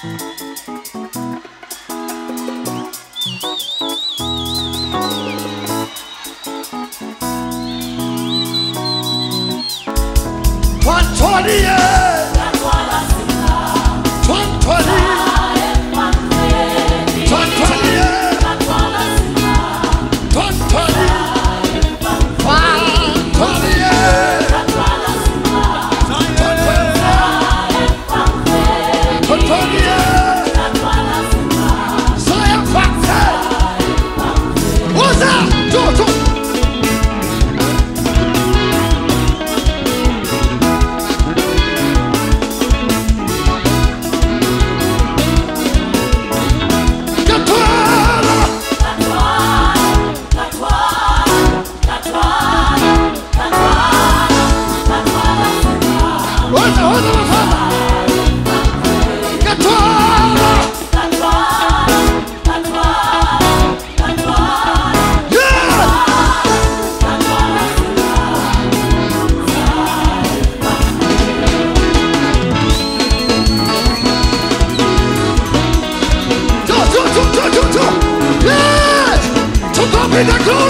Twantwalie, twantwalie, the glory.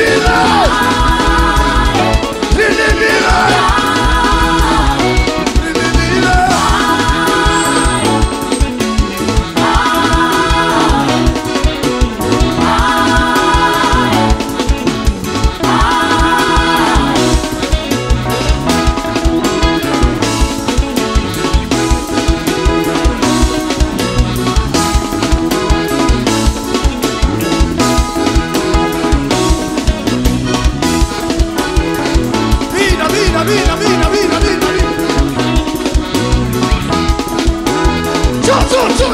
Ridi